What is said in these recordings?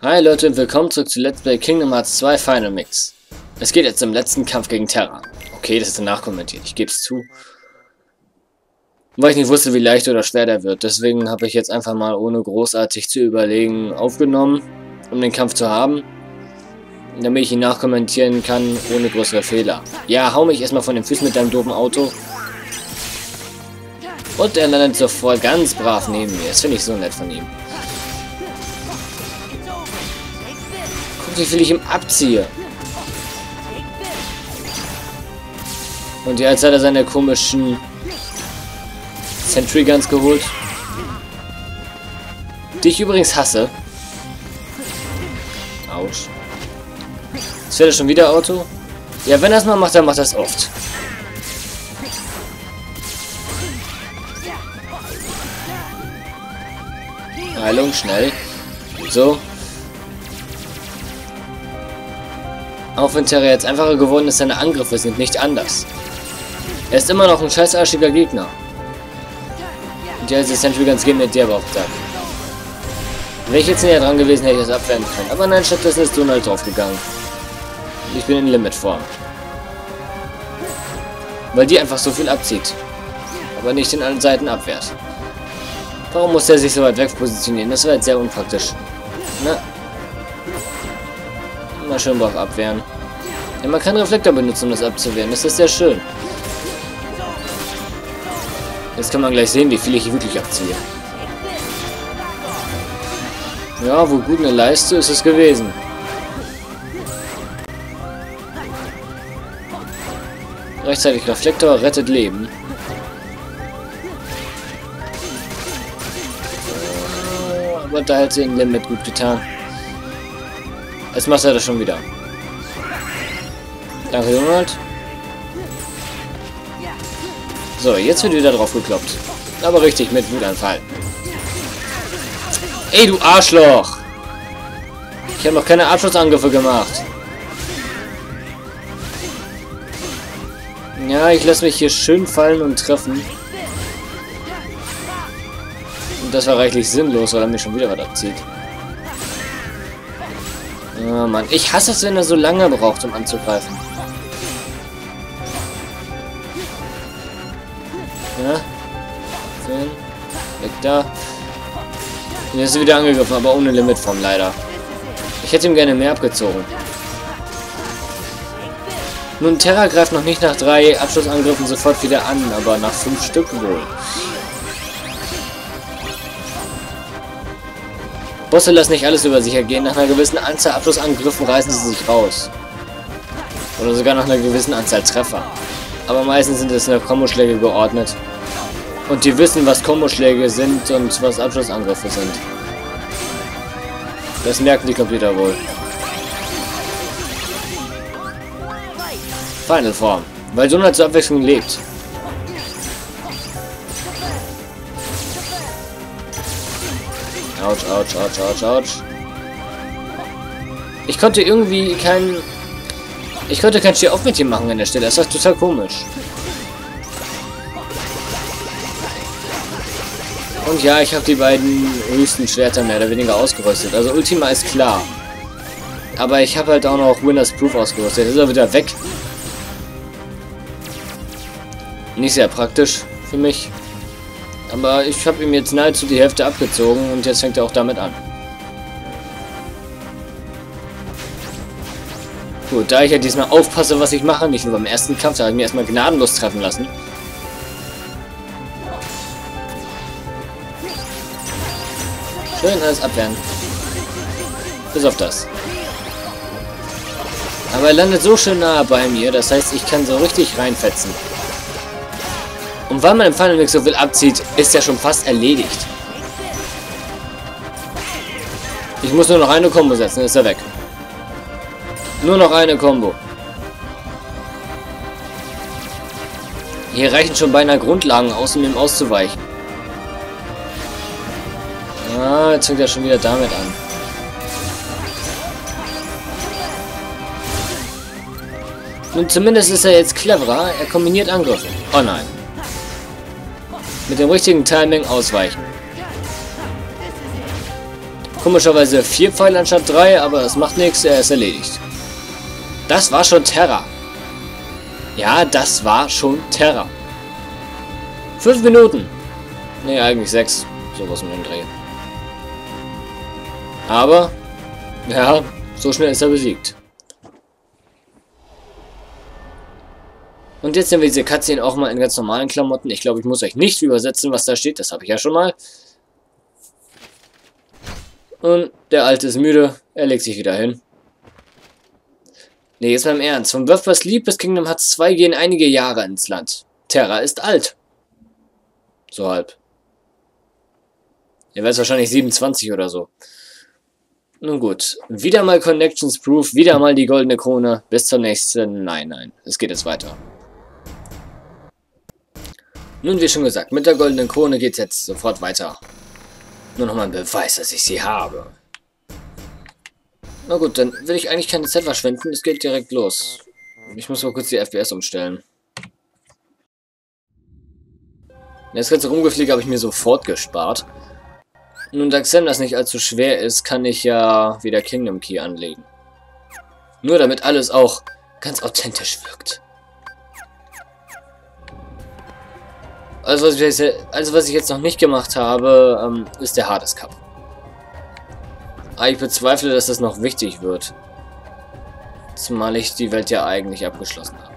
Hi Leute und willkommen zurück zu Let's Play Kingdom Hearts 2 Final Mix. Es geht jetzt im letzten Kampf gegen Terra. Okay, das ist danach kommentiert, ich gebe es zu. Weil ich nicht wusste, wie leicht oder schwer der wird. Deswegen habe ich jetzt einfach mal, ohne großartig zu überlegen, aufgenommen, um den Kampf zu haben. Damit ich ihn nachkommentieren kann, ohne größere Fehler. Ja, hau mich erstmal von den Füßen mit deinem doofen Auto. Und er landet sofort ganz brav neben mir. Das finde ich so nett von ihm. Wie viel ich ihm abziehe. Und jetzt hat er seine komischen Sentry Guns geholt. Die ich übrigens hasse. Autsch. Jetzt fährt er schon wieder Auto. Ja, wenn er es mal macht, dann macht er es oft. Heilung, schnell. So. Auch wenn Terra jetzt einfacher geworden ist, seine Angriffe sind nicht anders. Er ist immer noch ein scheißarschiger Gegner. Und ja, diese Sentry Guns gehen mit dir den Tag. Wäre ich jetzt näher dran gewesen, hätte ich das abwehren können. Aber nein, stattdessen ist Donald draufgegangen. Ich bin in Limitform. Weil die einfach so viel abzieht. Aber nicht in allen Seiten abwehrt. Warum muss er sich so weit weg positionieren? Das war jetzt sehr unpraktisch. Na, Schön brav abwehren. Ja, man kann Reflektor benutzen, um das abzuwehren. Das ist sehr schön. Jetzt kann man gleich sehen, wie viel ich wirklich abziehe. Ja, wo gut eine Leiste ist es gewesen. Rechtzeitig Reflektor rettet Leben. Aber da hat sie ein Limit gut getan. Jetzt macht er das schon wieder. Danke, Donald. So, jetzt wird wieder drauf gekloppt. Aber richtig, mit Wutanfall. Ey, du Arschloch! Ich habe noch keine Abschlussangriffe gemacht. Ja, ich lasse mich hier schön fallen und treffen. Und das war reichlich sinnlos, weil er mir schon wieder was abzieht. Oh Mann, ich hasse es, wenn er so lange braucht, um anzugreifen. Ja. Film. Weg da. Jetzt ist er wieder angegriffen, aber ohne Limitform leider. Ich hätte ihm gerne mehr abgezogen. Nun, Terra greift noch nicht nach drei Abschlussangriffen sofort wieder an, aber nach fünf Stück wohl. Bosse lassen nicht alles über sich ergehen. Nach einer gewissen Anzahl Abschlussangriffen reißen sie sich raus. Oder sogar nach einer gewissen Anzahl Treffer. Aber meistens sind es der Komboschläge geordnet. Und die wissen, was Komboschläge sind und was Abschlussangriffe sind. Das merken die Computer wohl. Final Form. Weil Donald zur Abwechslung lebt. Autsch, autsch, autsch, autsch, autsch. Ich konnte irgendwie kein... Ich konnte kein Steh auf mit ihm machen an der Stelle. Das war total komisch. Und ja, ich habe die beiden höchsten Schwerter mehr oder weniger ausgerüstet. Also Ultima ist klar. Aber ich habe halt auch noch Winners Proof ausgerüstet. Jetzt ist er wieder weg. Nicht sehr praktisch für mich. Aber ich habe ihm jetzt nahezu die Hälfte abgezogen und jetzt fängt er auch damit an. Gut, da ich ja diesmal aufpasse, was ich mache, nicht nur beim ersten Kampf, da habe ich mir erstmal gnadenlos treffen lassen. Schön alles abwehren. Bis auf das. Aber er landet so schön nah bei mir, das heißt, ich kann so richtig reinfetzen. Und weil man im Final Mix so viel abzieht, ist er schon fast erledigt. Ich muss nur noch eine Combo setzen, ist er weg. Nur noch eine Combo. Hier reichen schon beinahe Grundlagen aus, um ihm auszuweichen. Ah, jetzt fängt er schon wieder damit an. Nun, zumindest ist er jetzt cleverer. Er kombiniert Angriffe. Oh nein. Mit dem richtigen Timing ausweichen. Komischerweise vier Pfeile anstatt drei, aber das macht nichts, er ist erledigt. Das war schon Terra. Ja, das war schon Terra. Fünf Minuten. Ne, eigentlich sechs. Sowas um den Dreh. Aber, ja, so schnell ist er besiegt. Und jetzt sehen wir diese Cutscene auch mal in ganz normalen Klamotten. Ich glaube, ich muss euch nicht übersetzen, was da steht. Das habe ich ja schon mal. Und der Alte ist müde. Er legt sich wieder hin. Nee, jetzt mal im Ernst. Vom Birth by Sleep bis Kingdom Hearts 2 gehen einige Jahre ins Land. Terra ist alt. So halb. Er weiß wahrscheinlich 27 oder so. Nun gut. Wieder mal Connections Proof, wieder mal die goldene Krone. Bis zum nächsten. Nein, nein. Es geht jetzt weiter. Nun, wie schon gesagt, mit der goldenen Krone geht es jetzt sofort weiter. Nur nochmal ein Beweis, dass ich sie habe. Na gut, dann will ich eigentlich keine Zeit verschwenden. Es geht direkt los. Ich muss mal kurz die FPS umstellen. Das ganze Rumgefliege habe ich mir sofort gespart. Nun, da Xem das nicht allzu schwer ist, kann ich ja wieder Kingdom Key anlegen. Nur damit alles auch ganz authentisch wirkt. Also was, ich, also was ich jetzt noch nicht gemacht habe, ähm, ist der Hades Cup. Aber ich bezweifle, dass das noch wichtig wird. Zumal ich die Welt ja eigentlich abgeschlossen habe.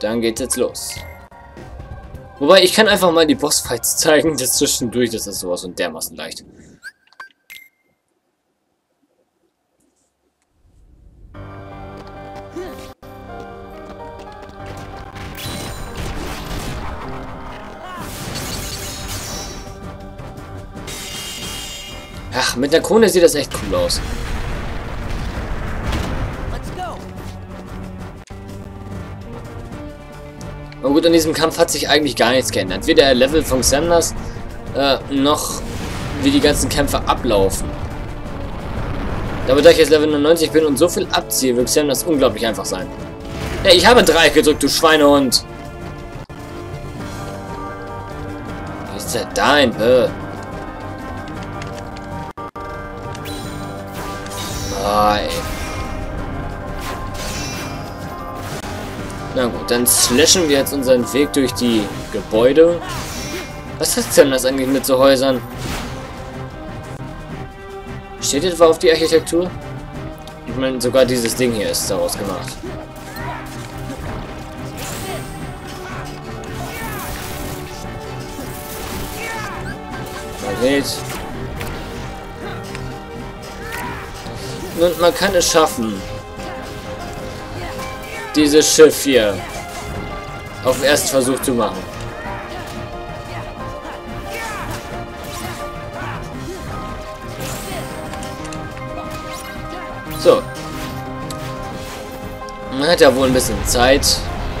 Dann geht's jetzt los. Wobei, ich kann einfach mal die Bossfights zeigen, das zwischendurch, das ist sowas und dermaßen leicht. Ach, mit der Krone sieht das echt cool aus. Aber gut, in diesem Kampf hat sich eigentlich gar nichts geändert. Weder der Level von Xemnas, äh, noch wie die ganzen Kämpfe ablaufen. Aber da ich jetzt Level 99 bin und so viel abziehe, wird Xemnas unglaublich einfach sein. Ja, ich habe Dreieck gedrückt, du Schweinehund. Ist der dein, Bö? Na gut, dann slashen wir jetzt unseren Weg durch die Gebäude. Was ist denn das eigentlich mit so Häusern? Steht etwa auf die Architektur? Ich meine, sogar dieses Ding hier ist daraus gemacht. Magnet. Und man kann es schaffen, dieses Schiff hier auf den ersten Versuch zu machen. So. Man hat ja wohl ein bisschen Zeit,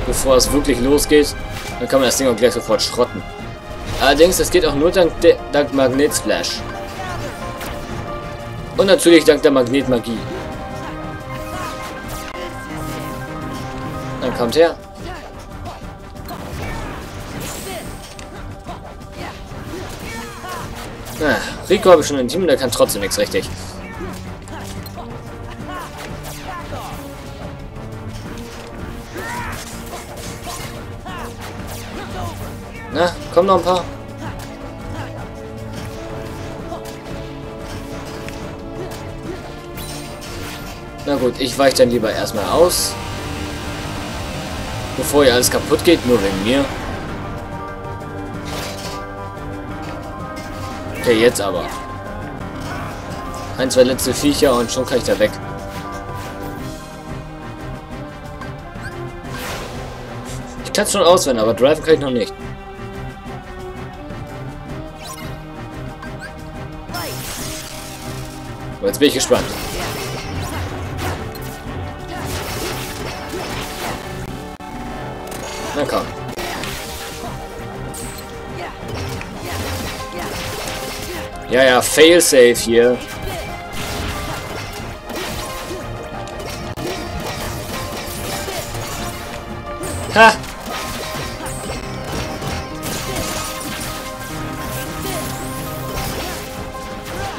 bevor es wirklich losgeht. Dann kann man das Ding auch gleich sofort schrotten. Allerdings, es geht auch nur dank, dank Magnet Splash. Und natürlich dank der Magnetmagie. Dann kommt her. Ah, Rico habe ich schon ein Team, der kann trotzdem nichts richtig. Na, komm noch ein paar. Na gut, ich weiche dann lieber erstmal aus. Bevor hier alles kaputt geht, nur wegen mir. Okay, jetzt aber. Ein, zwei letzte Viecher und schon kann ich da weg. Ich kann es schon auswählen, aber driven kann ich noch nicht. jetzt bin ich gespannt. Na komm. Ja, ja, Failsafe hier. Ha!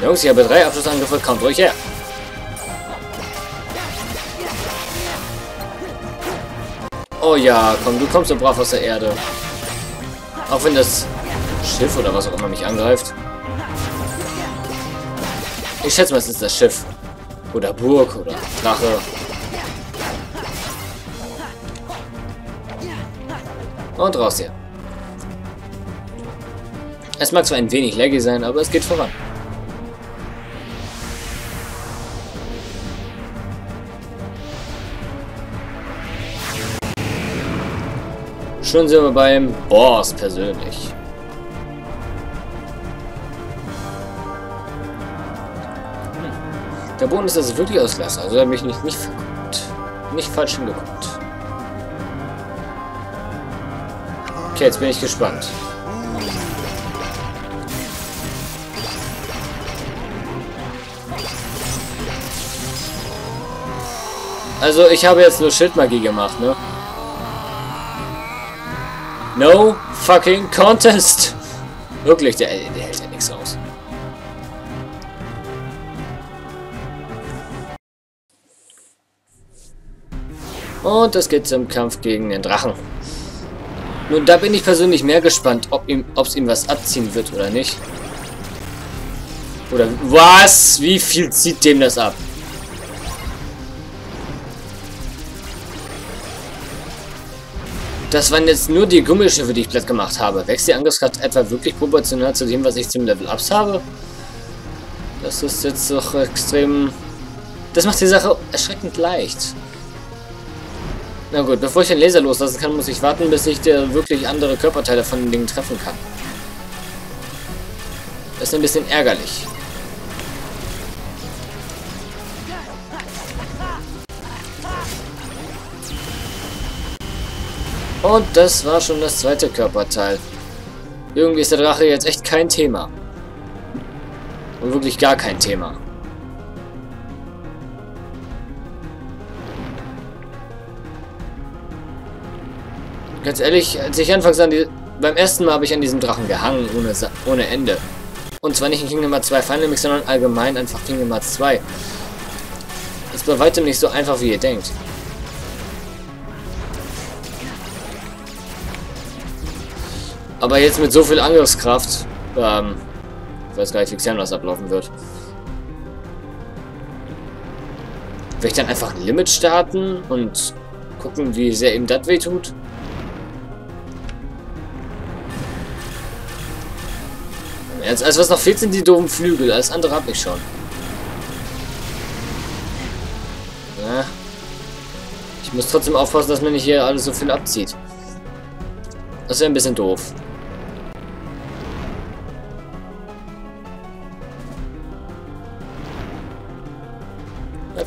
Jungs, ich habe drei Abschlussangriffe, kommt ruhig her. Oh ja, komm, du kommst so brav aus der Erde. Auch wenn das Schiff oder was auch immer mich angreift. Ich schätze mal, es ist das Schiff. Oder Burg oder Drache. Und raus hier. Es mag zwar ein wenig laggy sein, aber es geht voran. Schon sind wir beim Boss persönlich. Der Boden ist also wirklich aus Glas, also habe ich nicht, nicht verguckt. Nicht falsch hingeguckt. Okay, jetzt bin ich gespannt. Also, ich habe jetzt nur Schildmagie gemacht, ne? No fucking contest! Wirklich, der, der hält ja nichts aus. Und es geht zum Kampf gegen den Drachen. Nun, da bin ich persönlich mehr gespannt, ob es ihm was abziehen wird oder nicht. Oder was? Wie viel zieht dem das ab? Das waren jetzt nur die Gummischiffe, die ich platt gemacht habe. Wächst die Angriffskraft etwa wirklich proportional zu dem, was ich zum Level-Ups habe? Das ist jetzt doch extrem... Das macht die Sache erschreckend leicht. Na gut, bevor ich den Laser loslassen kann, muss ich warten, bis ich der wirklich andere Körperteile von den Dingen treffen kann. Das ist ein bisschen ärgerlich. Und das war schon das zweite Körperteil. Irgendwie ist der Drache jetzt echt kein Thema. Und wirklich gar kein Thema. Ganz ehrlich, als ich anfangs an die... Beim ersten Mal habe ich an diesem Drachen gehangen, ohne, ohne Ende. Und zwar nicht in Kingdom Hearts 2 Final Mix, sondern allgemein einfach Kingdom Hearts 2. Ist bei weitem nicht so einfach, wie ihr denkt. Aber jetzt mit so viel Angriffskraft, ähm, ich weiß gar nicht, wie Xenos ablaufen wird. Will ich dann einfach ein Limit starten und gucken, wie sehr ihm das wehtut? Jetzt, also was noch fehlt, sind die doofen Flügel. Alles andere habe ich schon. Ja. Ich muss trotzdem aufpassen, dass mir nicht hier alles so viel abzieht. Das wäre ein bisschen doof.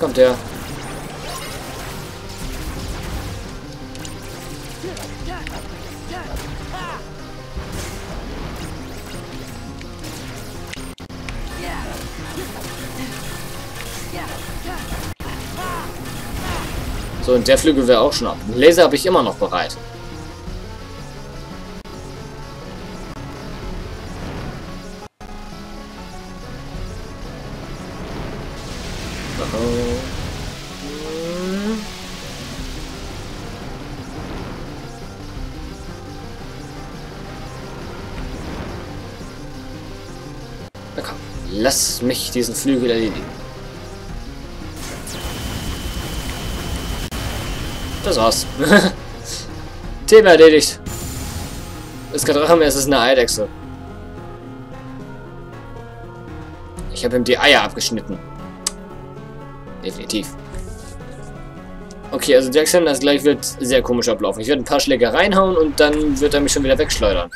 Kommt er. So, und der Flügel wäre auch schon ab. Laser habe ich immer noch bereit. Lass mich diesen Flügel erledigen. Das war's. Thema erledigt. Ist kein Drache mehr, es ist eine Eidechse. Ich habe ihm die Eier abgeschnitten. Definitiv. Okay, also Examen das gleich wird sehr komisch ablaufen. Ich werde ein paar Schläge reinhauen und dann wird er mich schon wieder wegschleudern.